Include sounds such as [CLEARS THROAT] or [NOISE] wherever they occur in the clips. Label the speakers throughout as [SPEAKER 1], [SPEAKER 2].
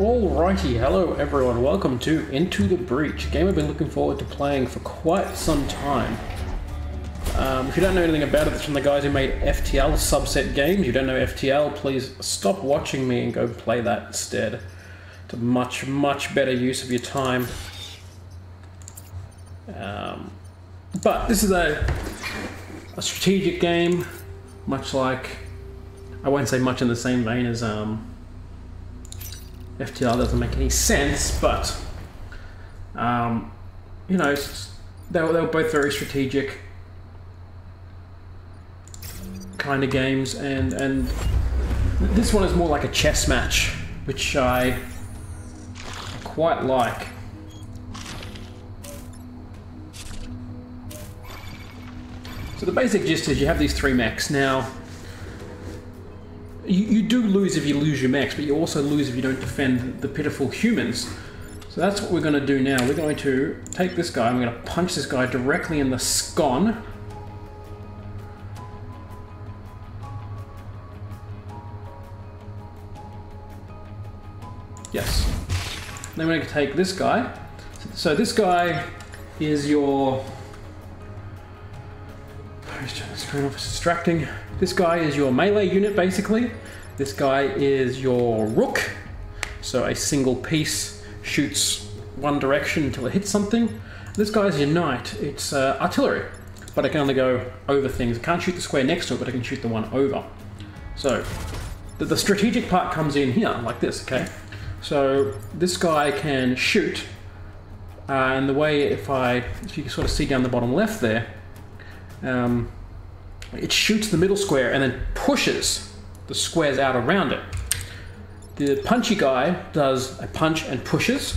[SPEAKER 1] Alrighty, hello everyone, welcome to Into the Breach, a game I've been looking forward to playing for quite some time. Um, if you don't know anything about it, it's from the guys who made FTL subset games. You don't know FTL, please stop watching me and go play that instead. It's a much, much better use of your time. Um, but this is a, a strategic game, much like, I won't say much in the same vein as um, FTL doesn't make any sense, but um, you know, they were, they were both very strategic kind of games, and and this one is more like a chess match, which I quite like. So the basic gist is you have these three mechs. Now, you, you do lose if you lose your mechs, but you also lose if you don't defend the pitiful humans. So that's what we're going to do now. We're going to take this guy, we're going to punch this guy directly in the scon. Yes. Then we're going to take this guy. So this guy is your... Oh, Screen off, it's distracting. This guy is your melee unit, basically. This guy is your rook. So a single piece shoots one direction until it hits something. This guy is your knight. It's uh, artillery, but it can only go over things. It can't shoot the square next to it, but it can shoot the one over. So the, the strategic part comes in here, like this, okay? So this guy can shoot, uh, and the way if I, if you can sort of see down the bottom left there, um, it shoots the middle square and then pushes the squares out around it. The punchy guy does a punch and pushes,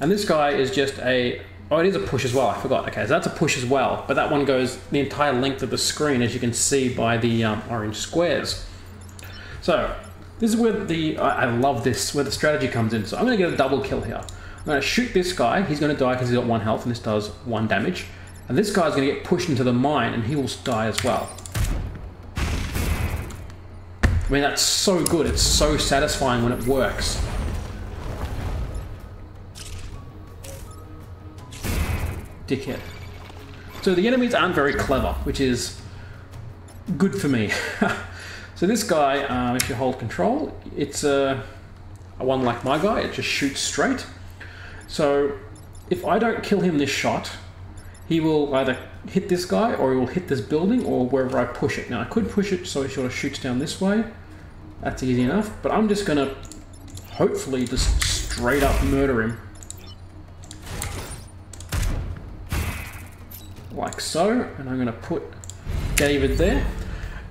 [SPEAKER 1] and this guy is just a, oh it is a push as well, I forgot. Okay, so that's a push as well, but that one goes the entire length of the screen as you can see by the um, orange squares. So, this is where the, I, love this, where the strategy comes in. So I'm gonna get a double kill here. I'm gonna shoot this guy, he's gonna die because he's got one health and this does one damage. And this guy's gonna get pushed into the mine and he will die as well. I mean, that's so good. It's so satisfying when it works. Dickhead. So the enemies aren't very clever, which is good for me. [LAUGHS] so this guy, um, if you hold control, it's a, a one like my guy. It just shoots straight. So if I don't kill him this shot, he will either hit this guy or he will hit this building or wherever I push it. Now I could push it so it sort of shoots down this way. That's easy enough, but I'm just gonna hopefully just straight up murder him. Like so, and I'm gonna put David there.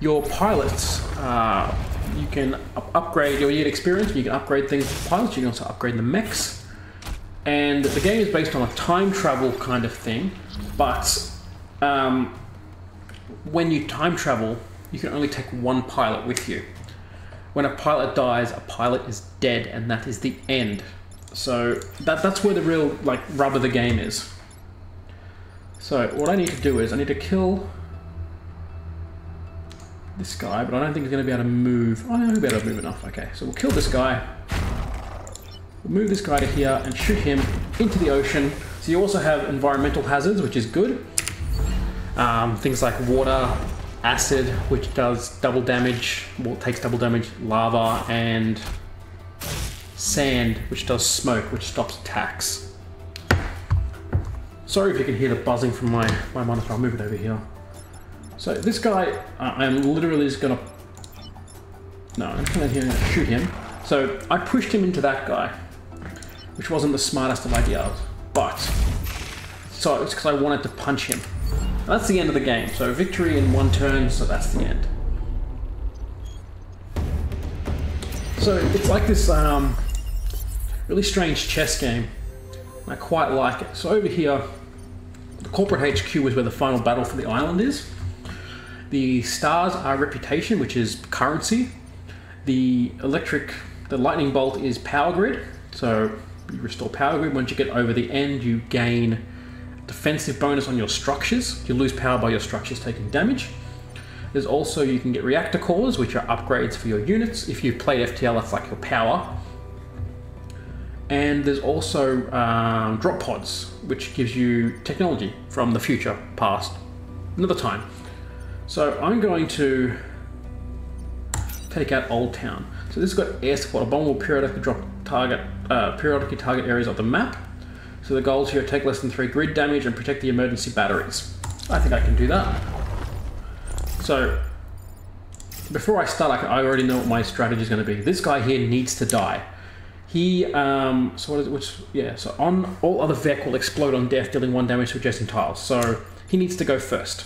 [SPEAKER 1] Your pilots, uh, you can up upgrade your unit experience, you can upgrade things pilots, you can also upgrade the mechs. And the game is based on a time travel kind of thing, but um, when you time travel, you can only take one pilot with you. When a pilot dies, a pilot is dead, and that is the end. So that, that's where the real like rub of the game is. So what I need to do is I need to kill this guy, but I don't think he's going to be able to move. Oh, no, he'll be able to move enough. Okay, so we'll kill this guy. We'll move this guy to here and shoot him into the ocean. So you also have environmental hazards, which is good. Um, things like water, acid, which does double damage, well, takes double damage, lava, and sand, which does smoke, which stops attacks. Sorry if you can hear the buzzing from my, my monitor, I'll move it over here. So this guy, uh, I'm literally just gonna, no, I'm gonna shoot him. So I pushed him into that guy, which wasn't the smartest of ideas, but, so it's because I wanted to punch him. That's the end of the game. So victory in one turn, so that's the end. So it's like this um, really strange chess game. I quite like it. So over here, the corporate HQ is where the final battle for the island is. The stars are reputation, which is currency. The electric, the lightning bolt is power grid. So you restore power grid. Once you get over the end, you gain defensive bonus on your structures. You lose power by your structures taking damage. There's also, you can get reactor cores, which are upgrades for your units. If you've played FTL, that's like your power. And there's also um, drop pods, which gives you technology from the future, past, another time. So I'm going to take out Old Town. So this has got air support. A bomb drop target, uh, periodically target areas of the map. So the goals here take less than three grid damage and protect the emergency batteries. I think I can do that. So before I start, I, already know what my strategy is going to be. This guy here needs to die. He, um, so what is it, which, yeah, so on all other Vek will explode on death, dealing one damage to adjacent tiles. So he needs to go first.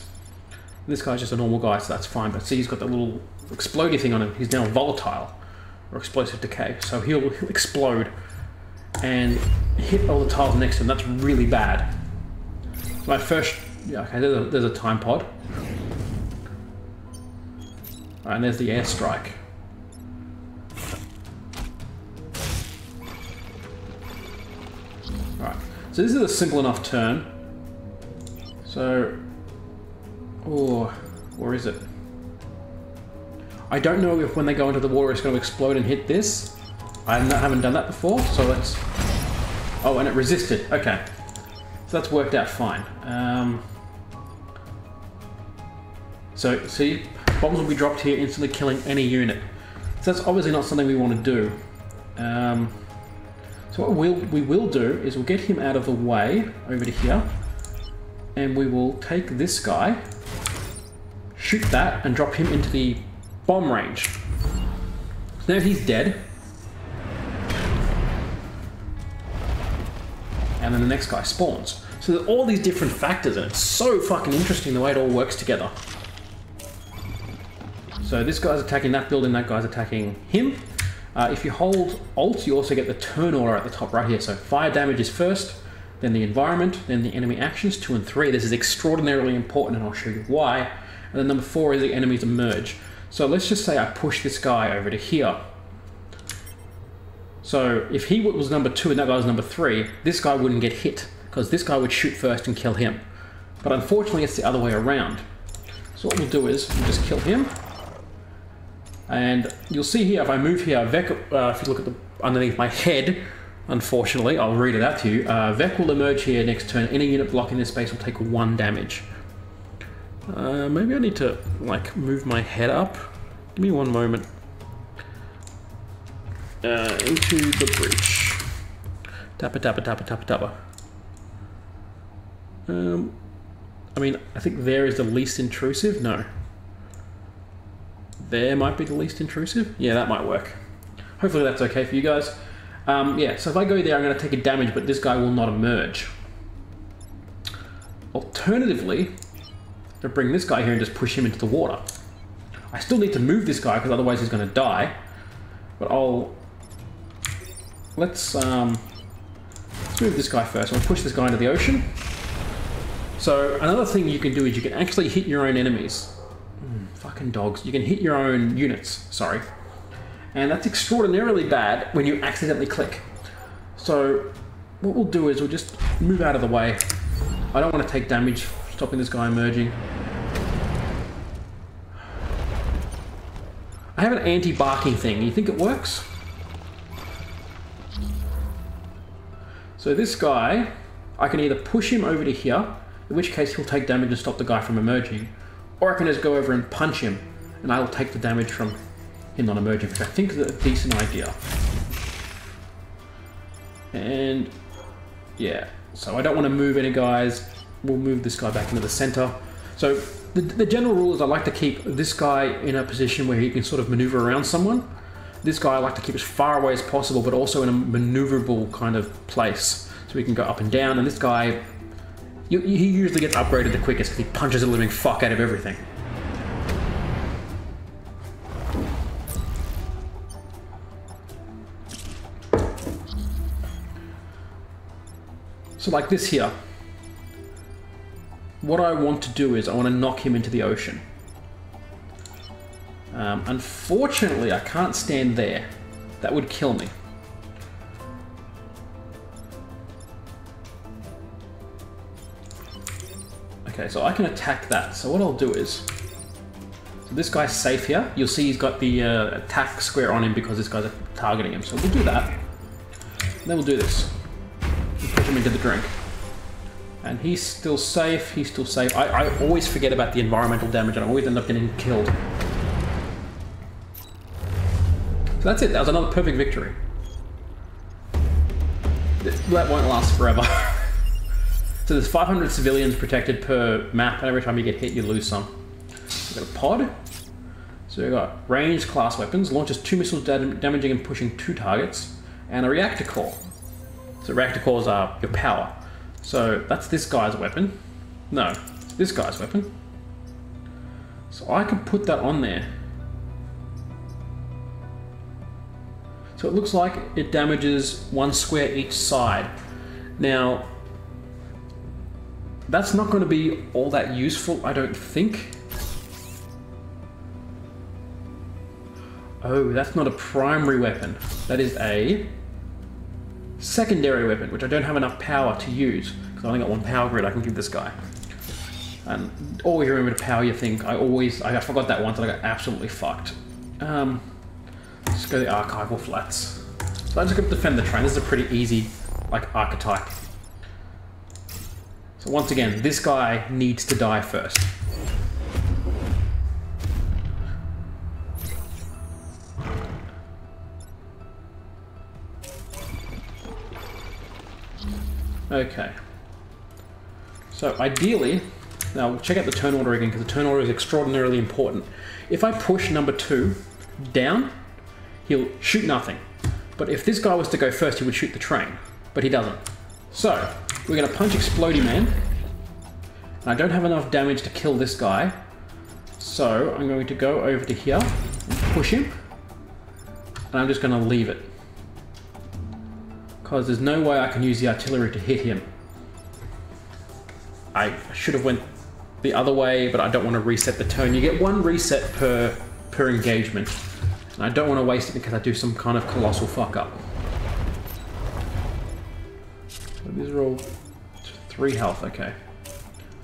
[SPEAKER 1] This guy's just a normal guy, so that's fine. But see, he's got that little exploding thing on him. He's now volatile or explosive decay. So he'll, he'll explode and hit all the tiles next to him. That's really bad. My first, yeah, okay, there's a, there's a time pod. Right, and there's the airstrike. Alright, so this is a simple enough turn. So, oh, or is it? I don't know if when they go into the water it's going to explode and hit this. I haven't done that before, so let's... Oh, and it resisted. Okay. So that's worked out fine. Um, so, see, bombs will be dropped here, instantly killing any unit. So that's obviously not something we want to do. Um, so what we'll, we will do is we'll get him out of the way over to here, and we will take this guy, shoot that, and drop him into the bomb range. So now he's dead. And then the next guy spawns. So there's all these different factors, and it's so fucking interesting the way it all works together. So this guy's attacking that building, that guy's attacking him. Uh, if you hold Alt, you also get the turn order at the top right here. So fire damage is first, then the environment, then the enemy actions, two and three. This is extraordinarily important, and I'll show you why. And then number four is the enemies emerge. So let's just say I push this guy over to here. So if he was number two and that guy was number three, this guy wouldn't get hit because this guy would shoot first and kill him. But unfortunately, it's the other way around. So what we'll do is we'll just kill him. And you'll see here, if I move here, Vek, uh, if you look at the underneath my head, unfortunately, I'll read it out to you. Uh, Vek will emerge here next turn. Any unit blocking this space will take one damage. Uh, maybe I need to, like, move my head up. Give me one moment. Uh, into the breach. Tappa, tappa, tappa, tappa, tappa. Um, I mean, I think there is the least intrusive. No there might be the least intrusive. Yeah, that might work. Hopefully that's okay for you guys. Um, yeah, so if I go there, I'm going to take a damage, but this guy will not emerge. Alternatively, to bring this guy here and just push him into the water. I still need to move this guy because otherwise he's going to die. But I'll... Let's, um, let's move this guy first. I'll push this guy into the ocean. So another thing you can do is you can actually hit your own enemies. Fucking dogs. You can hit your own units, sorry. And that's extraordinarily bad when you accidentally click. So what we'll do is we'll just move out of the way. I don't want to take damage stopping this guy emerging. I have an anti-barking thing. You think it works? So this guy, I can either push him over to here, in which case he'll take damage and stop the guy from emerging, or I can just go over and punch him, and I will take the damage from him not emerging, which I think is a decent idea. And yeah, so I don't want to move any guys. We'll move this guy back into the center. So the, the general rule is I like to keep this guy in a position where he can sort of maneuver around someone. This guy I like to keep as far away as possible, but also in a maneuverable kind of place. So we can go up and down, and this guy you, he usually gets upgraded the quickest because he punches the living fuck out of everything. So like this here, what I want to do is I want to knock him into the ocean. Um, unfortunately, I can't stand there. That would kill me. Okay, so I can attack that. So what I'll do is, so this guy's safe here. You'll see he's got the uh, attack square on him because this guy's targeting him. So we'll do that. then we'll do this. We'll push him into the drink. And he's still safe, he's still safe. I, I always forget about the environmental damage and I always end up getting killed. That's it, that was another perfect victory. That won't last forever. [LAUGHS] so there's 500 civilians protected per map, and every time you get hit, you lose some. We've got a pod. So we've got ranged class weapons, launches two missiles damaging and pushing two targets, and a reactor core. So reactor cores are your power. So that's this guy's weapon. No, this guy's weapon. So I can put that on there. So it looks like it damages one square each side. Now, that's not going to be all that useful, I don't think. Oh, that's not a primary weapon. That is a secondary weapon, which I don't have enough power to use, because I only got one power grid I can give this guy. And always remember to power your thing. I always, I forgot that once and I got absolutely fucked. Um, let's go the archival flats. So I'm just going to defend the train. This is a pretty easy, like, archetype. So once again, this guy needs to die first. Okay. So ideally, now we'll check out the turn order again because the turn order is extraordinarily important. If I push number two down, he'll shoot nothing. But if this guy was to go first, he would shoot the train. But he doesn't. So, we're going to punch Explody Man. And I don't have enough damage to kill this guy. So, I'm going to go over to here and push him. And I'm just going to leave it because there's no way I can use the artillery to hit him. I should have went the other way, but I don't want to reset the turn. You get one reset per per engagement, and I don't want to waste it because I do some kind of colossal fuck up. So these are all three health, okay.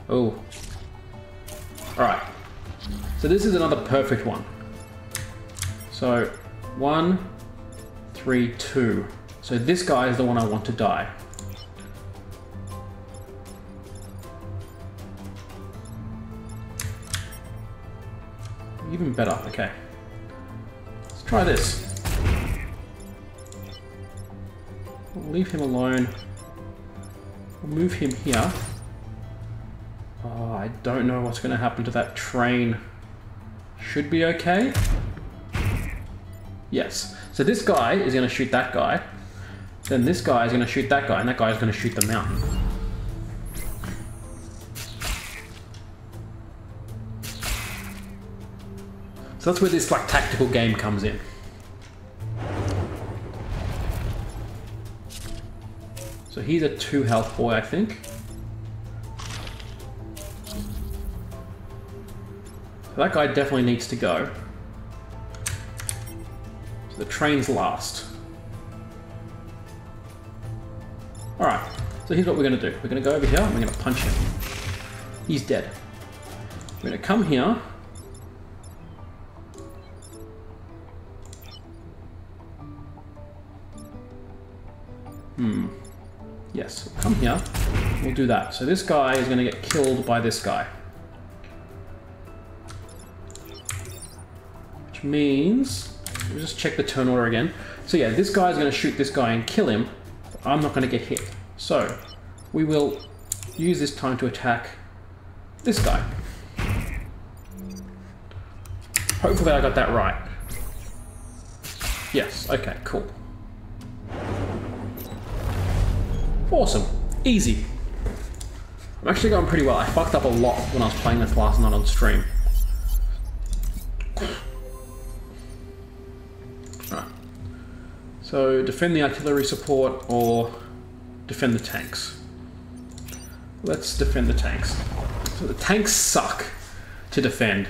[SPEAKER 1] Oh. Alright. So this is another perfect one. So, one, three, two. So this guy is the one I want to die. Even better, okay. Try this. We'll leave him alone. We'll move him here. Oh, I don't know what's going to happen to that train. Should be okay. Yes. So this guy is going to shoot that guy. Then this guy is going to shoot that guy, and that guy is going to shoot the mountain. So that's where this like tactical game comes in. So he's a two health boy, I think. So that guy definitely needs to go. So the train's last. Alright, so here's what we're going to do. We're going to go over here and we're going to punch him. He's dead. We're going to come here. Here. We'll do that. So this guy is going to get killed by this guy. Which means... We'll just check the turn order again. So yeah, this guy is going to shoot this guy and kill him. I'm not going to get hit. So, we will use this time to attack this guy. Hopefully I got that right. Yes, okay, cool. Awesome. Easy. I'm actually going pretty well. I fucked up a lot when I was playing this last night on stream. So defend the artillery support or defend the tanks. Let's defend the tanks. So the tanks suck to defend.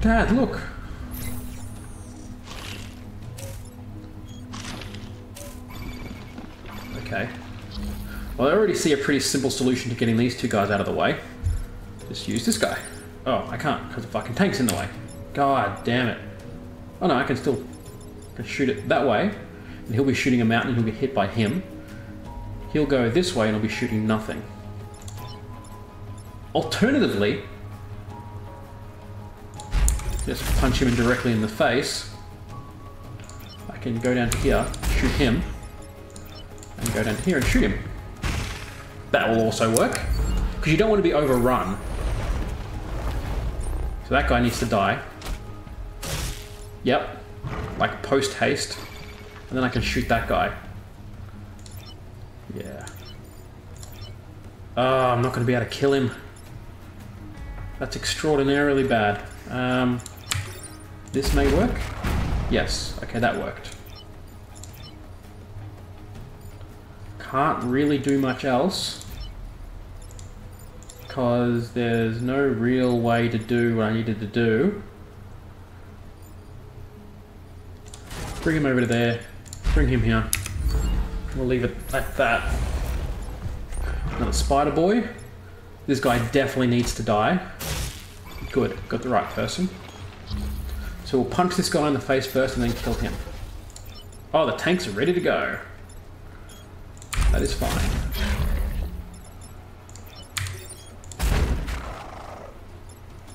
[SPEAKER 1] Dad, look. Okay. Well, I already see a pretty simple solution to getting these two guys out of the way. Just use this guy. Oh, I can't, because the fucking tank's in the way. God damn it. Oh no, I can still shoot it that way. And he'll be shooting a mountain and he'll get hit by him. He'll go this way and I'll be shooting nothing. Alternatively, just punch him directly in the face. I can go down here, shoot him, go down here and shoot him. That will also work, because you don't want to be overrun. So that guy needs to die. Yep, like post haste, and then I can shoot that guy. Yeah. Oh, I'm not going to be able to kill him. That's extraordinarily bad. Um, this may work? Yes. Okay, that worked. Can't really do much else. Because there's no real way to do what I needed to do. Bring him over to there. Bring him here. We'll leave it at that. Another spider boy. This guy definitely needs to die. Good, got the right person. So we'll punch this guy in the face first and then kill him. Oh, the tanks are ready to go. That is fine.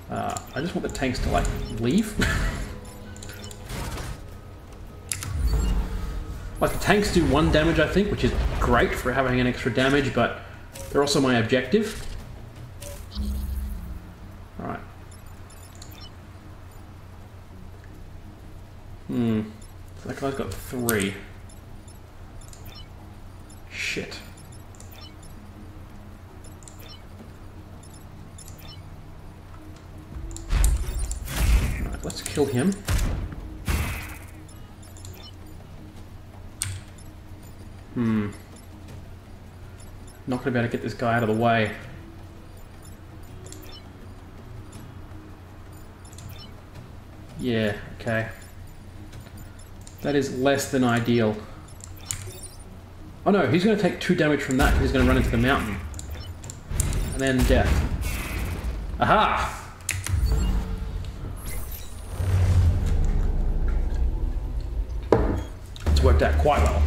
[SPEAKER 1] Uh, I just want the tanks to, like, leave. [LAUGHS] like, the tanks do one damage, I think, which is great for having an extra damage, but they're also my objective. Alright. Hmm. That guy's got three. Shit. Right, let's kill him. Hmm. Not gonna be able to get this guy out of the way. Yeah, okay. That is less than ideal. Oh no, he's going to take two damage from that he's going to run into the mountain. And then death. Aha! It's worked out quite well.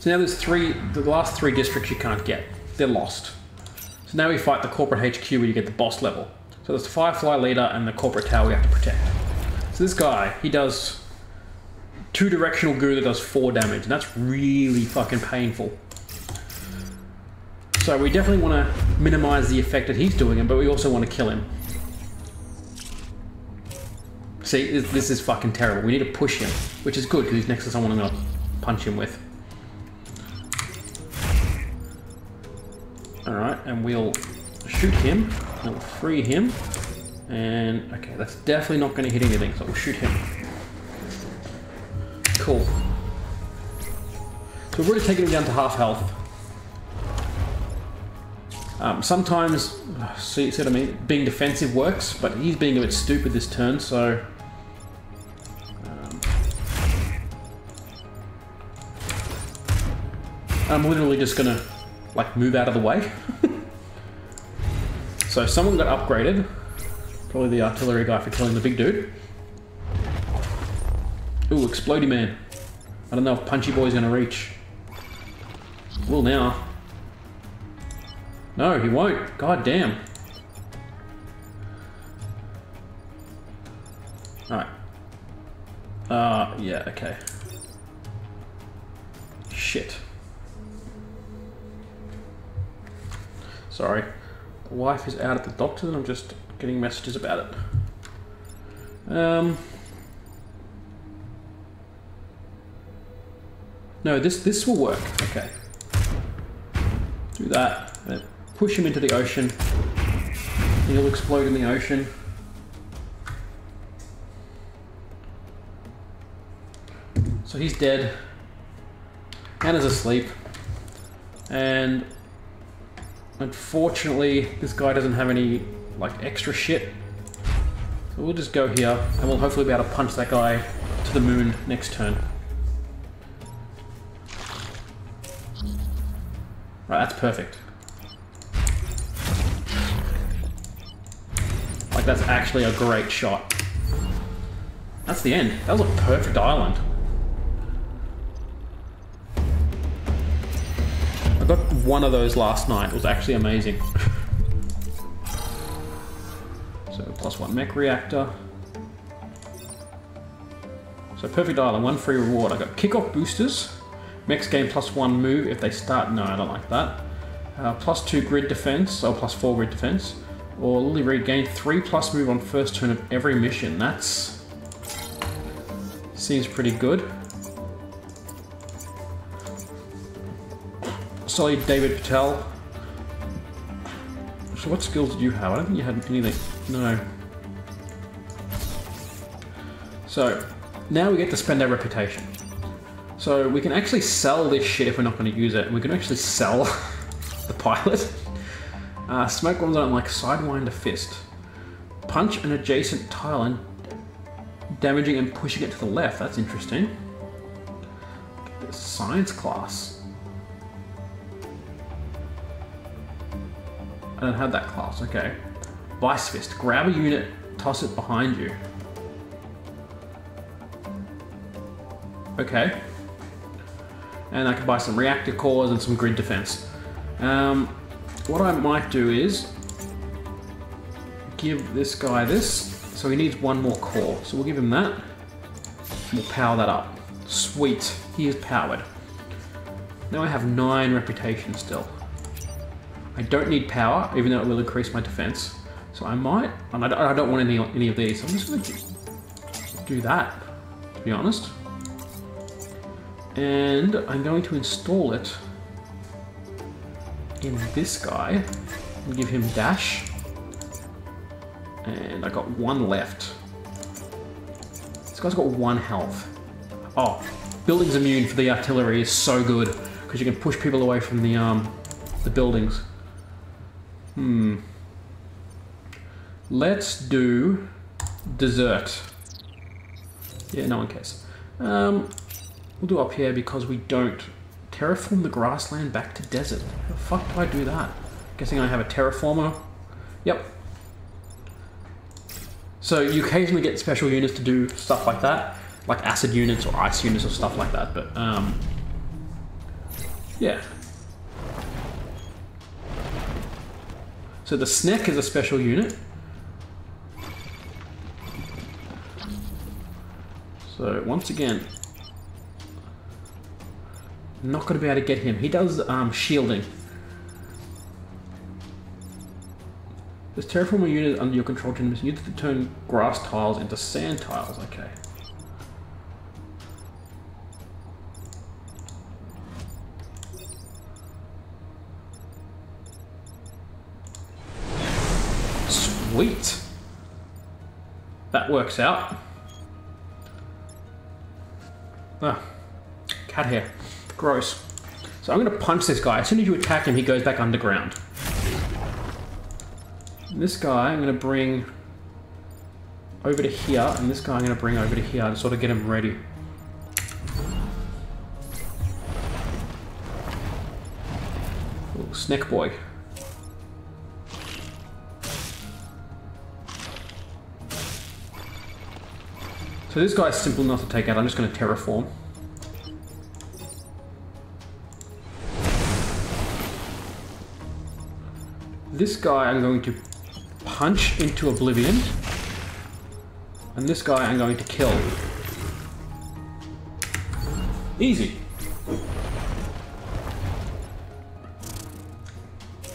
[SPEAKER 1] So now there's three, the last three districts you can't get. They're lost. So now we fight the corporate HQ where you get the boss level. So there's the Firefly leader and the corporate tower we have to protect. So this guy, he does two directional goo that does four damage, and that's really fucking painful. So we definitely want to minimize the effect that he's doing, but we also want to kill him. See, this is fucking terrible. We need to push him, which is good because he's next to someone I'm going to punch him with. Alright, and we'll shoot him. We'll free him. And, okay, that's definitely not going to hit anything, so we'll shoot him. Cool. So we've already taken him down to half health. Um, sometimes, see, see what I mean? Being defensive works, but he's being a bit stupid this turn, so... Um, I'm literally just gonna, like, move out of the way. [LAUGHS] So someone got upgraded. Probably the artillery guy for killing the big dude. Ooh, Explody Man. I don't know if Punchy Boy's gonna reach. Will now. No, he won't. God damn. Alright. Uh, yeah, okay. Shit. Sorry wife is out at the doctor and I'm just getting messages about it. Um, no, this this will work. Okay. Do that. Push him into the ocean. He'll explode in the ocean. So he's dead. Anna's asleep. And Unfortunately, this guy doesn't have any, like extra shit. So we'll just go here and we'll hopefully be able to punch that guy to the moon next turn. Right, that's perfect. Like that's actually a great shot. That's the end. That was a perfect island. I got one of those last night. It was actually amazing. [LAUGHS] plus one mech reactor. So perfect island, one free reward. I got kickoff boosters. Mechs gain plus one move if they start. No, I don't like that. Uh, plus two grid defense, or plus four grid defense. Or Lily Reed gain three plus move on first turn of every mission. That's seems pretty good. Sorry, David Patel. So what skills did you have? I don't think you had anything. No. So, now we get to spend our reputation. So we can actually sell this shit if we're not going to use it. We can actually sell [LAUGHS] the pilot. Uh, smoke bombs on like Sidewinder Fist. Punch an adjacent tile and damaging and pushing it to the left. That's interesting. Science class. I don't have that class, okay. Vice Fist. Grab a unit, toss it behind you. Okay. And I can buy some reactor cores and some grid defense. Um, what I might do is give this guy this. So he needs one more core. So we'll give him that. We'll power that up. Sweet. He is powered. Now I have nine reputation still. I don't need power, even though it will increase my defense. So I might, and I don't, want any, any of these. So I'm just going to do that, to be honest. And I'm going to install it in this guy and give him dash. And I got one left. This guy's got one health. Oh, buildings immune for the artillery is so good because you can push people away from the um the buildings. Hmm. Let's do dessert. Yeah, no one cares. Um, we'll do up here because we don't terraform the grassland back to desert. How the fuck do I do that? Guessing I have a terraformer. Yep. So you occasionally get special units to do stuff like that, like acid units or ice units or stuff like that, but um, yeah, So the snack is a special unit. So once again, not going to be able to get him. He does um, shielding. This terraforming unit under your control can use to turn grass tiles into sand tiles. Okay. Sweet. That works out. Ah, cat hair. Gross. So I'm going to punch this guy. As soon as you attack him, he goes back underground. This guy I'm going to bring over to here, and this guy I'm going to bring over to here to sort of get him ready. Snack boy. So this guy's simple enough to take out. I'm just going to terraform. This guy I'm going to punch into oblivion. And this guy I'm going to kill. Easy.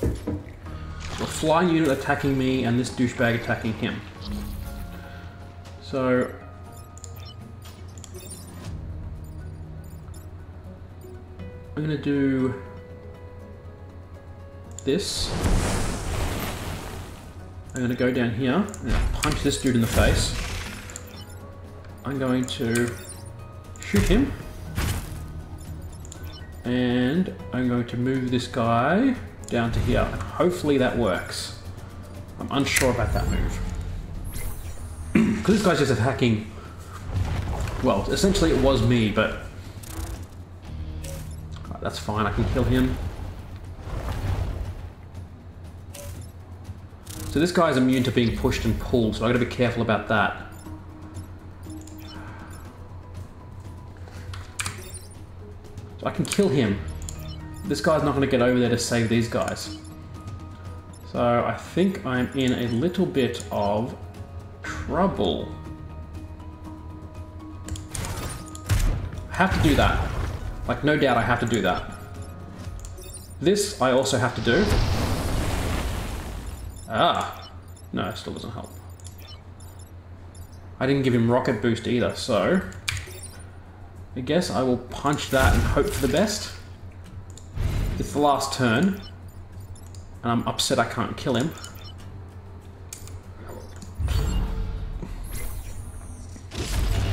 [SPEAKER 1] A flying unit attacking me and this douchebag attacking him. So I'm gonna do this. I'm gonna go down here and punch this dude in the face. I'm going to shoot him. And I'm going to move this guy down to here. And hopefully that works. I'm unsure about that move. [CLEARS THROAT] Because this guy's just attacking... Well, essentially it was me, but that's fine, I can kill him. So this guy's immune to being pushed and pulled, so I gotta be careful about that. So I can kill him. This guy's not gonna get over there to save these guys. So I think I'm in a little bit of trouble. I have to do that. Like, no doubt I have to do that. This I also have to do. Ah. No, it still doesn't help. I didn't give him rocket boost either, so... I guess I will punch that and hope for the best. It's the last turn. And I'm upset I can't kill him.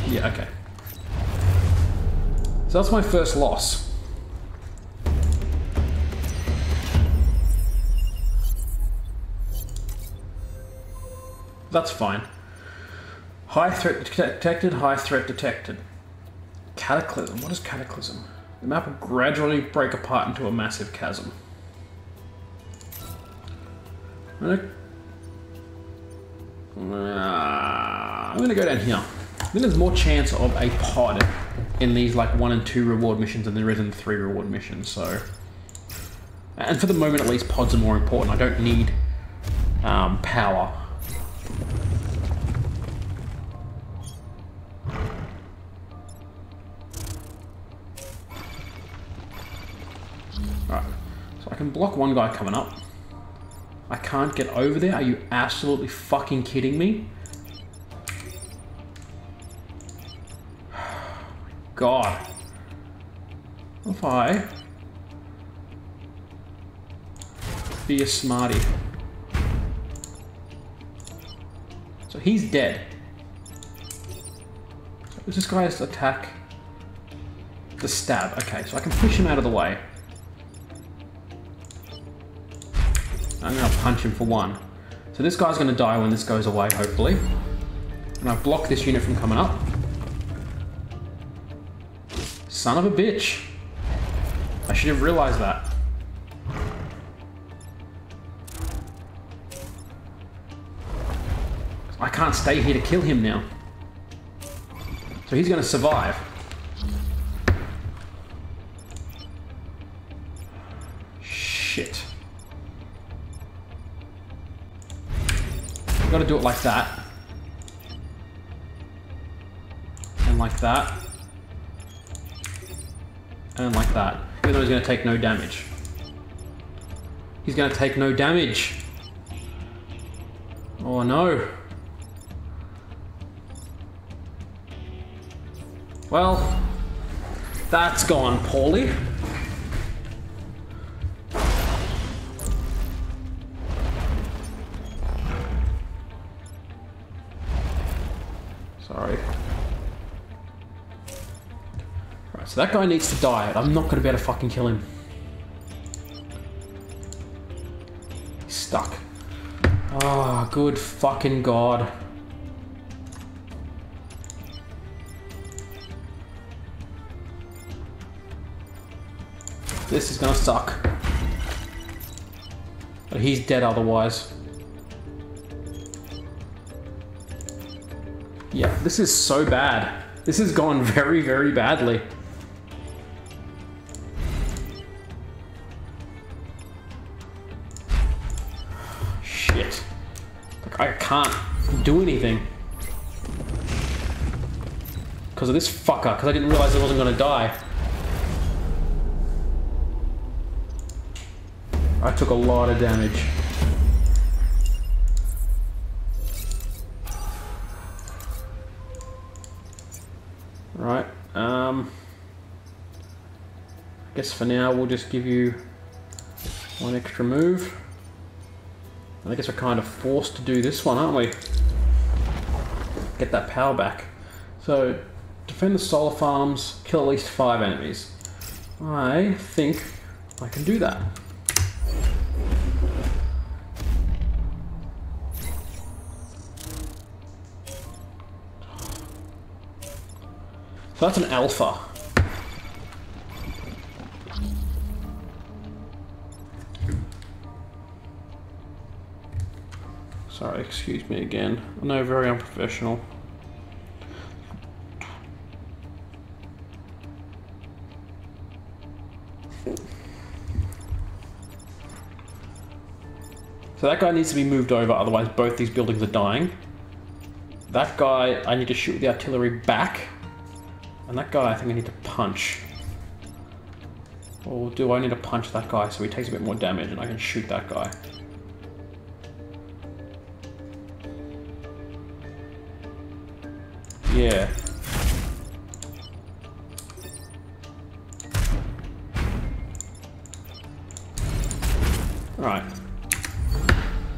[SPEAKER 1] Yeah, okay. So that's my first loss. That's fine. High threat detected, high threat detected. Cataclysm. What is cataclysm? The map will gradually break apart into a massive chasm. I'm gonna, uh, I'm gonna go down here. Then there's more chance of a pod in these like one and two reward missions than there is in three reward missions. So, and for the moment at least, pods are more important. I don't need um, power. Alright, so I can block one guy coming up. I can't get over there? Are you absolutely fucking kidding me? [SIGHS] God. If I... Be a smarty. He's dead. This guy's attack? The stab. Okay, so I can push him out of the way. I'm going to punch him for one. So this guy's going to die when this goes away, hopefully. And I've blocked this unit from coming up. Son of a bitch. I should have realized that. Stay here to kill him now. So he's going to survive. Shit. Got to do it like that. And like that. And like that. Even though he's going to take no damage. He's going to take no damage. Oh no. Well, that's gone poorly. Sorry. Right, so that guy needs to die. I'm not going to be able to fucking kill him. He's stuck. Ah, oh, good fucking god. This is gonna suck. But he's dead otherwise. Yeah, this is so bad. This has gone [LAUGHS] very, very badly. Shit. Like, I can't do anything. Because of this fucker, because I didn't realize I wasn't gonna die. I took a lot of damage. Right, um... I guess for now we'll just give you one extra move. I guess we're kind of forced to do this one, aren't we? Get that power back. So, defend the solar farms, kill at least five enemies. I think I can do that. So that's an alpha. Sorry, excuse me again. I know, very unprofessional. So that guy needs to be moved over, otherwise both these buildings are dying. That guy, I need to shoot the artillery back. And that guy, I think I need to punch. Or do I need to punch that guy so he takes a bit more damage and I can shoot that guy? Yeah. Right.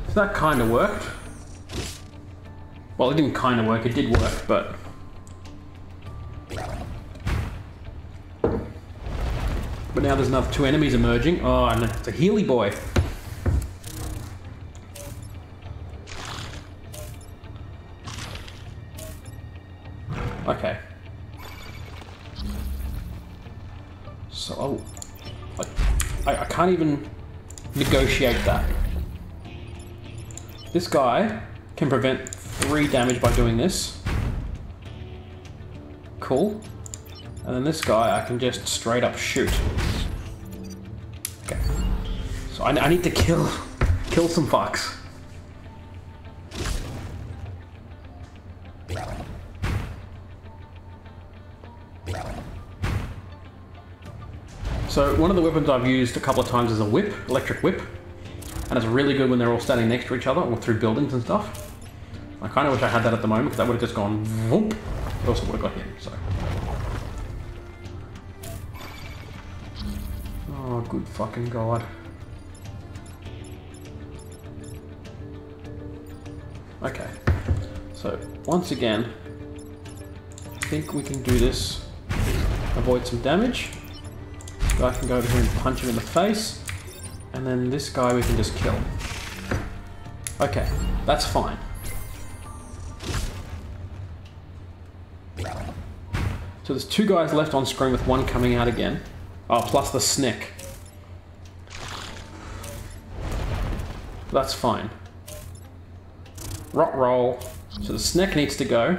[SPEAKER 1] So that kind of worked. Well, it didn't kind of work, it did work, but... But now there's another two enemies emerging. Oh, and it's a Healy boy. Okay. So, oh, I, I can't even negotiate that. This guy can prevent three damage by doing this. Cool. And then this guy I can just straight up shoot. I, I need to kill, kill some fox. So one of the weapons I've used a couple of times is a whip, electric whip. And it's really good when they're all standing next to each other or through buildings and stuff. I kind of wish I had that at the moment because that would have just gone whoop. It also would have got him, so. Oh, good fucking god. So, once again, I think we can do this. Avoid some damage. I can go over here and punch him in the face. And then this guy we can just kill. Okay, that's fine. So there's two guys left on screen with one coming out again. Oh, plus the snick. That's fine. Rot roll. So the snick needs to go.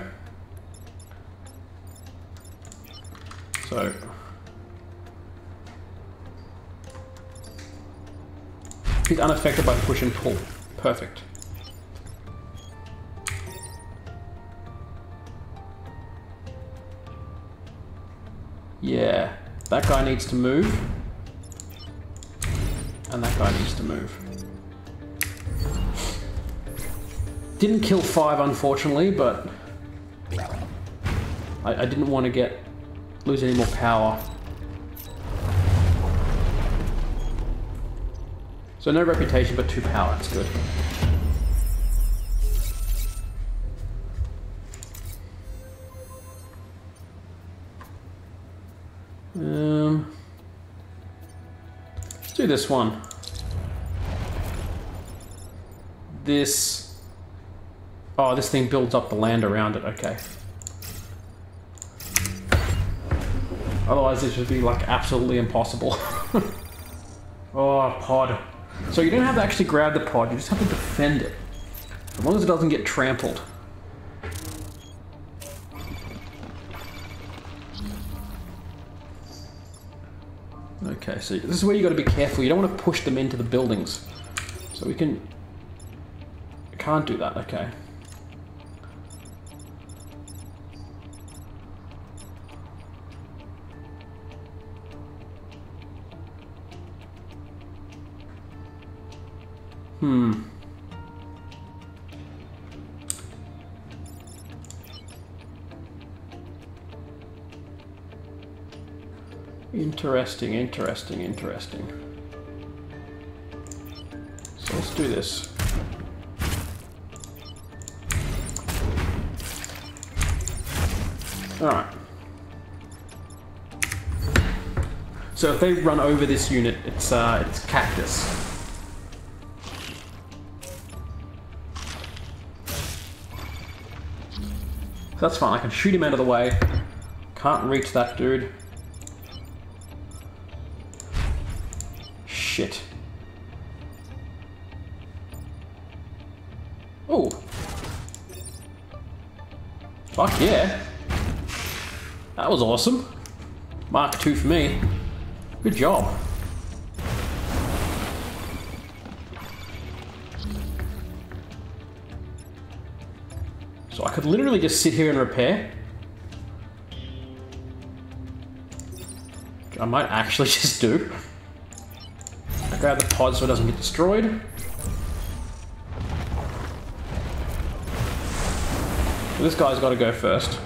[SPEAKER 1] So He's unaffected by push and pull. Perfect. Yeah, that guy needs to move. And that guy needs to move. Didn't kill five, unfortunately, but I, I didn't want to get lose any more power. So no reputation, but two power. That's good. Um, let's do this one. This. Oh, this thing builds up the land around it. Okay. Otherwise, this would be like absolutely impossible. [LAUGHS] oh, pod. So you don't have to actually grab the pod, you just have to defend it. As long as it doesn't get trampled. Okay, so this is where you got to be careful. You don't want to push them into the buildings. So we can... Can't do that, okay. Hmm. Interesting, interesting, interesting. So let's do this. Alright. So if they run over this unit, it's uh, it's cactus. That's fine, I can shoot him out of the way. Can't reach that dude. Shit. Oh. Fuck yeah. That was awesome. Mark 2 for me. Good job. So I could literally just sit here and repair. I might actually [LAUGHS] just do. I grab the pod so it doesn't get destroyed. So this guy's got to go first.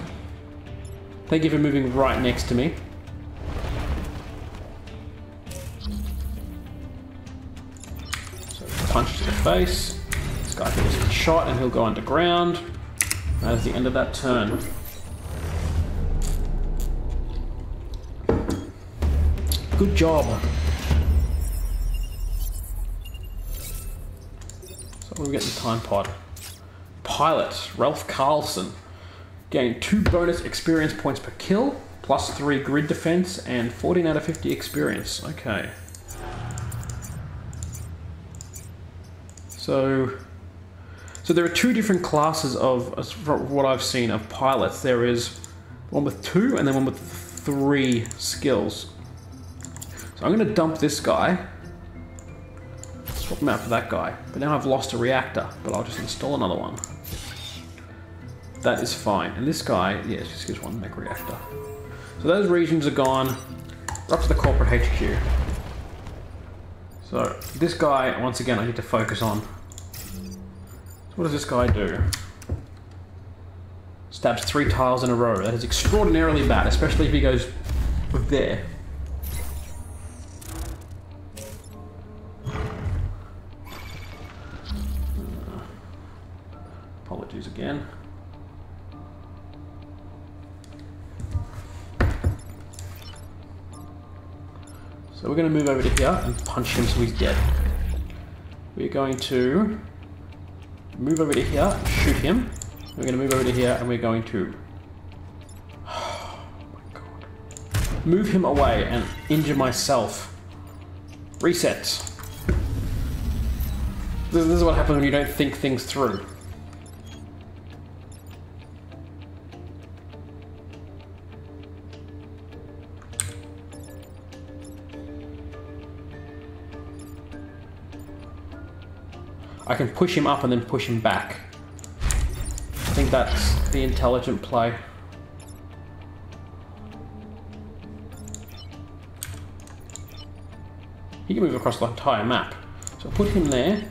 [SPEAKER 1] Thank you for moving right next to me. So punch to the face. This guy gets a shot and he'll go underground. That is the end of that turn. Good job. So we get the time pod. Pilot, Ralph Karlsson. Gain 2 bonus experience points per kill, plus 3 grid defense, and 14 out of 50 experience. Okay. So, so there are two different classes of, from what I've seen, of pilots. There is one with two and then one with three skills. So I'm going to dump this guy. Swap him out for that guy. But now I've lost a reactor, but I'll just install another one. That is fine. And this guy, yeah, just gives one mech reactor. So those regions are gone. We're up to the corporate HQ. So this guy, once again, I need to focus on. So what does this guy do? Stabs three tiles in a row. That is extraordinarily bad, especially if he goes there. Apologies again. So we're going to move over to here and punch him so he's dead. We're going to move over to here, shoot him. We're going to move over to here and we're going to move him away and injure myself. Reset. This is what happens when you don't think things through. I can push him up and then push him back. I think that's the intelligent play. He can move across the entire map. So I'll put him there.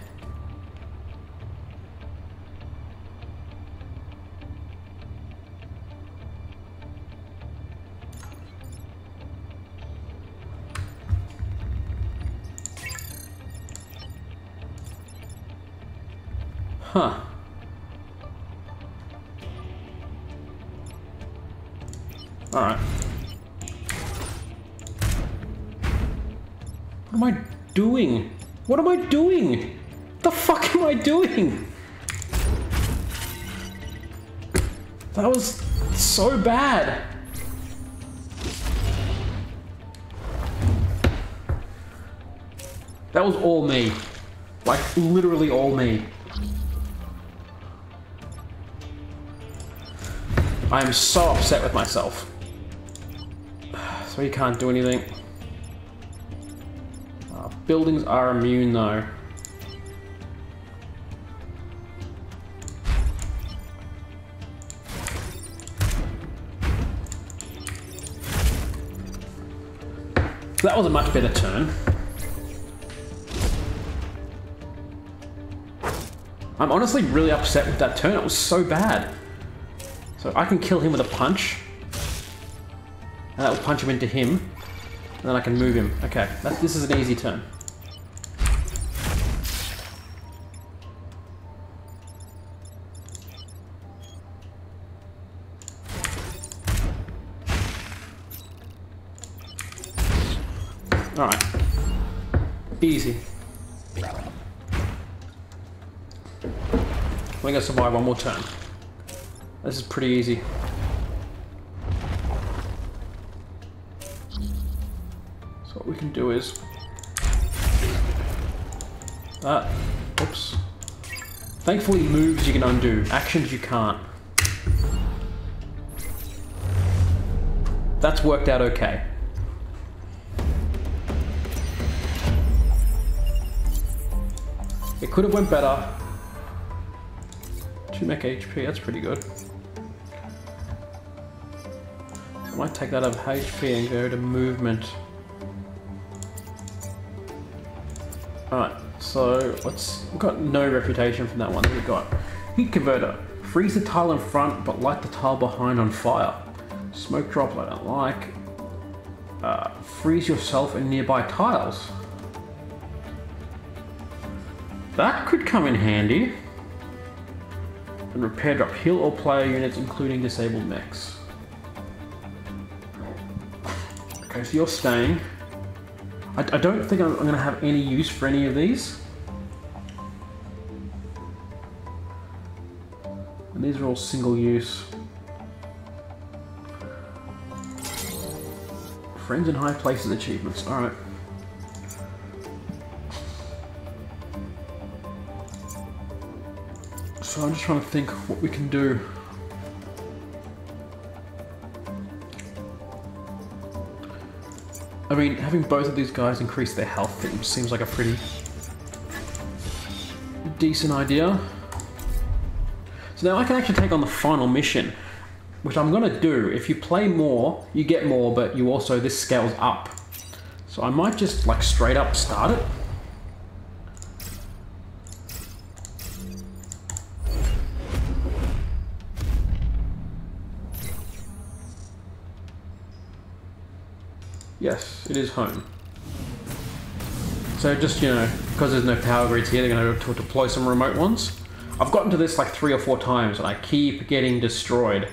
[SPEAKER 1] Am I doing? The fuck am I doing? That was so bad. That was all me. Like, literally all me. I am so upset with myself. [SIGHS] So he can't do anything. Buildings are immune though. that was a much better turn. I'm honestly really upset with that turn. It was so bad. So I can kill him with a punch. And that will punch him into him. And then I can move him. Okay, this is an easy turn. Gonna survive one more turn. This is pretty easy. So what we can do is... Ah, oops. Thankfully, moves you can undo, actions you can't. That's worked out okay. It could have went better. 2 mech HP, that's pretty good. I might take that of HP and go to movement. Alright, so let's... We've got no reputation from that one. We've got Heat Converter. Freeze the tile in front, but light the tile behind on fire. Smoke drop I don't like. Uh, freeze yourself in nearby tiles. That could come in handy. And repair drop. Heal all player units, including disabled mechs. Okay, so you're staying. I, I don't think I'm, I'm going to have any use for any of these. And these are all single use. Friends in high places achievements. Alright. So I'm just trying to think what we can do. I mean, having both of these guys increase their health seems like a pretty decent idea. So now I can actually take on the final mission, which I'm gonna do. If you play more, you get more, but you also, this scales up. So I might just like straight up start it. Yes, it is home. So just, you know, because there's no power grids here, they're going to deploy some remote ones. I've gotten to this like three or four times and I keep getting destroyed.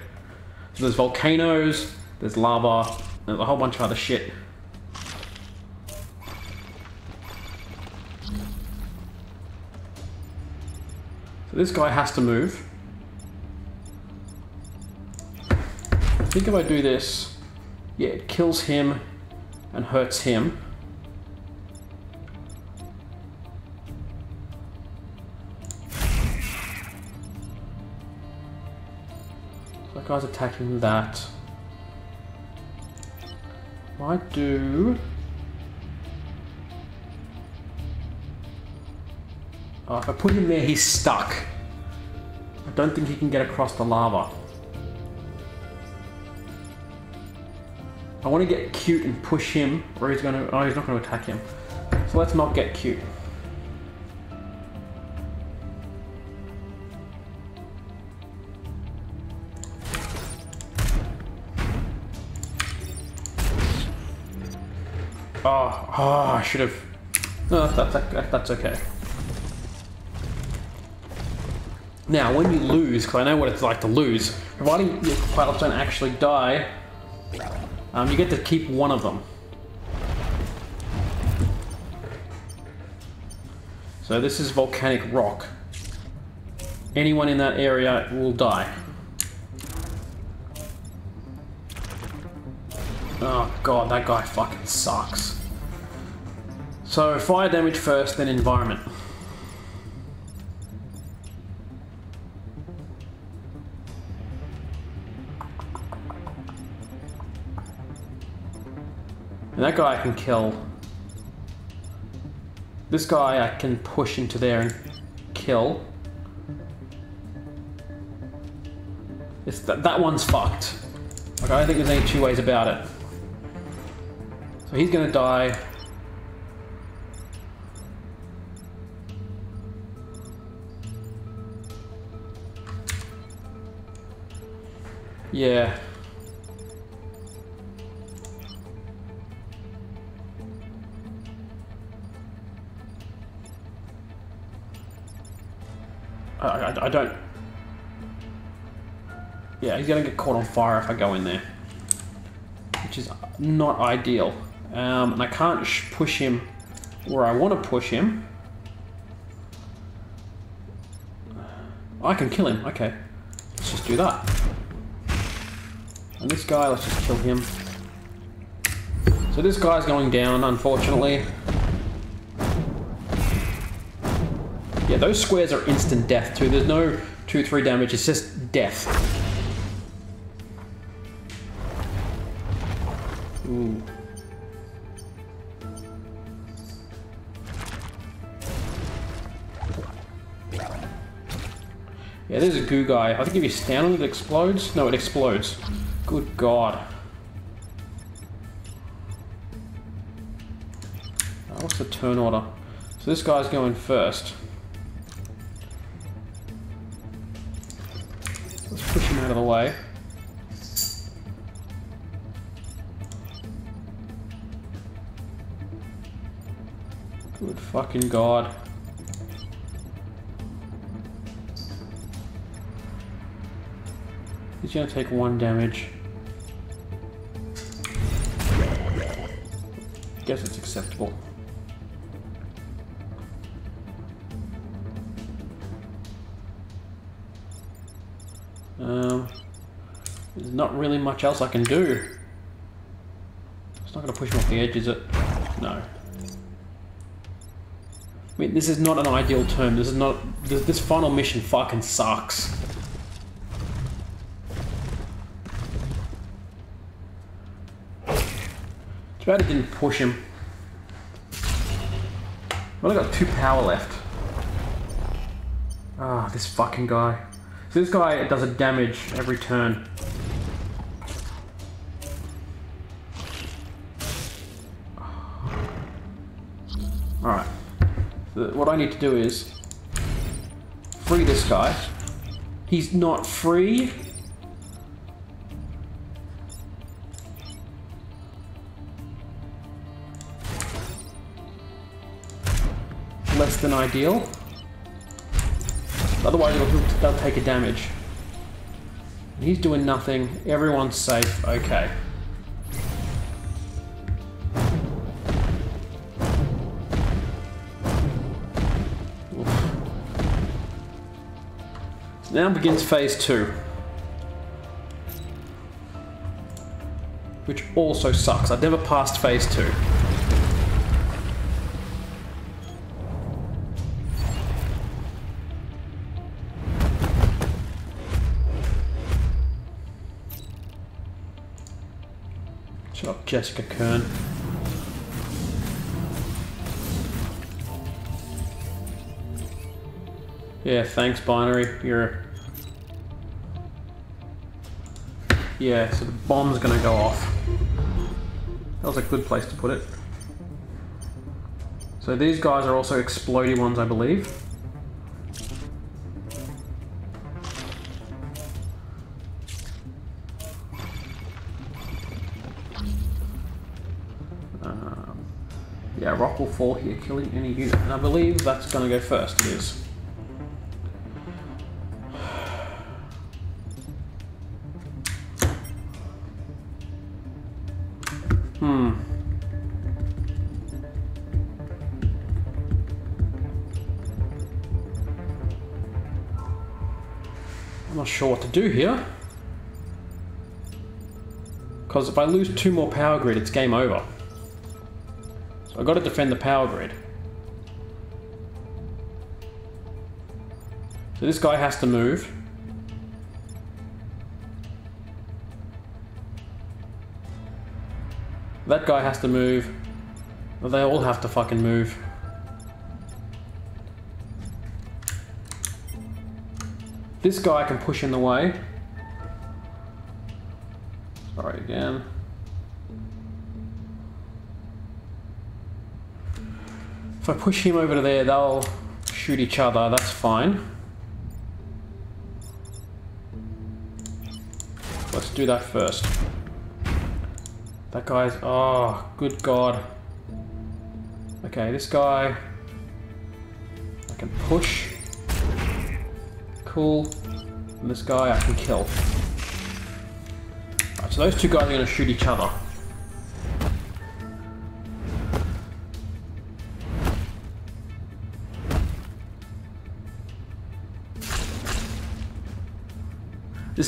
[SPEAKER 1] So there's volcanoes, there's lava, there's a whole bunch of other shit. So this guy has to move. I think if I do this, yeah, it kills him and hurts him. that guy's attacking that. Might do... Oh, if I put him there, he's stuck. I don't think he can get across the lava. I want to get cute and push him, or he's going to... Oh, he's not going to attack him. So let's not get cute. Oh, oh, I should have... No, that's, that's, that's okay. Now, when you lose, because I know what it's like to lose, providing your pilots don't actually die, um, you get to keep one of them. So this is volcanic rock. Anyone in that area will die. Oh god, that guy fucking sucks. So fire damage first, then environment. And that guy I can kill. This guy I can push into there and kill. It's th that one's fucked. Okay, I don't think there's any two ways about it. So he's gonna die. Yeah. He's gonna get caught on fire if I go in there. Which is not ideal. Um, and I can't push him where I want to push him. I can kill him, okay. Let's just do that. And this guy, let's just kill him. So this guy's going down, unfortunately. Yeah, those squares are instant death too. There's no 2, 3 damage, it's just death. Yeah, there's a goo guy. I think if you stand on it, it explodes. No, it explodes. Good God. Uh, what's the turn order? So this guy's going first. Let's push him out of the way. Good fucking God. He's gonna take one damage. Guess it's acceptable. Um, there's not really much else I can do. It's not gonna push him off the edge, is it? No. I mean, this is not an ideal term. This is not. This, this final mission fucking sucks. Bad it didn't push him. I've only got two power left. Ah, this fucking guy. So this guy does a damage every turn. Alright. So what I need to do is free this guy. He's not free. Less than ideal. Otherwise, they'll take a damage. He's doing nothing. Everyone's safe. Okay. Now begins phase two. Which also sucks. I've never passed phase two. Jessica Kern. Yeah, thanks, Binary. You're... Yeah, so the bomb's gonna go off. That was a good place to put it. So these guys are also explodey ones, I believe. Fall here, killing any unit. And I believe that's gonna go first, it is. Hmm. I'm not sure what to do here. Because if I lose two more power grid, it's game over. So I've got to defend the power grid. So this guy has to move. That guy has to move. They all have to fucking move. This guy can push in the way. Sorry again. If I push him over to there, they'll shoot each other. That's fine. Let's do that first. That guy's... Oh, good God. Okay, this guy... I can push. Cool. And this guy I can kill. So those two guys are going to shoot each other.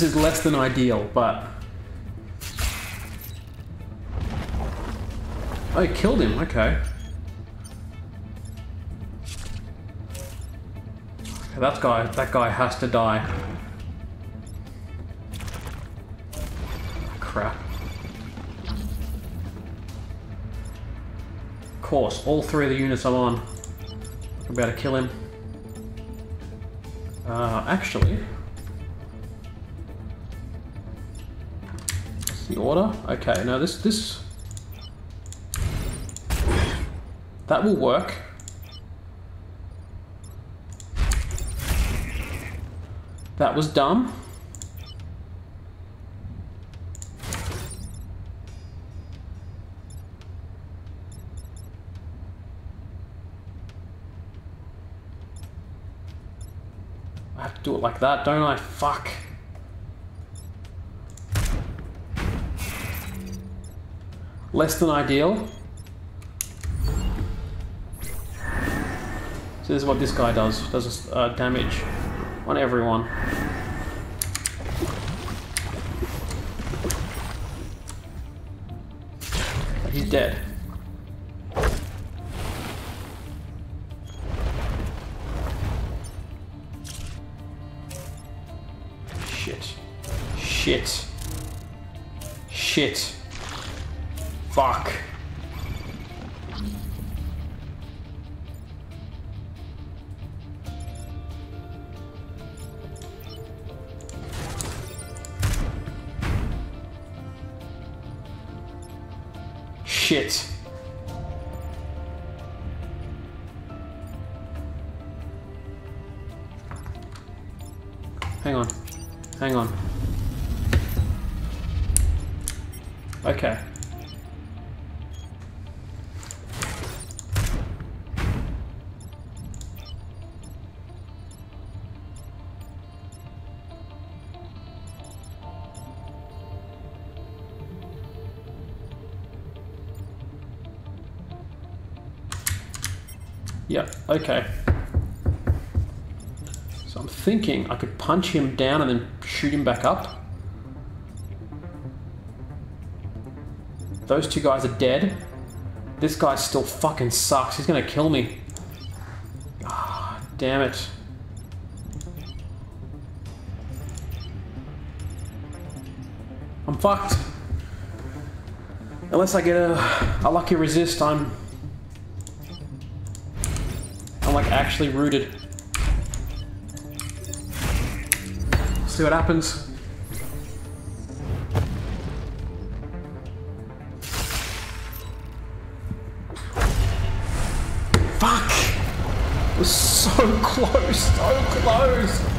[SPEAKER 1] This is less than ideal, but... Oh, I killed him, okay. That guy, that guy has to die. Crap. Of course, all three of the units I'm on. I'm about to kill him. Uh, actually... the order? Okay, now this, this... That will work. That was dumb. I have to do it like that, don't I? Fuck. Less than ideal. So this is what this guy does. Does uh, damage on everyone. He's dead. Shit. Shit. Shit. Shit. Hang on. Hang on. Okay. Okay. So I'm thinking I could punch him down and then shoot him back up. Those two guys are dead. This guy still fucking sucks. He's gonna kill me. Ah, damn it. I'm fucked. Unless I get a, a lucky resist, I'm... I'm like actually rooted. See what happens. Fuck! Was so [LAUGHS] close, so close!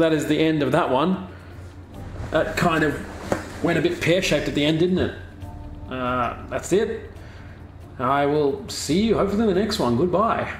[SPEAKER 1] That is the end of that one. That kind of went a bit pear-shaped at the end, didn't it? Uh, that's it. I will see you hopefully in the next one. Goodbye.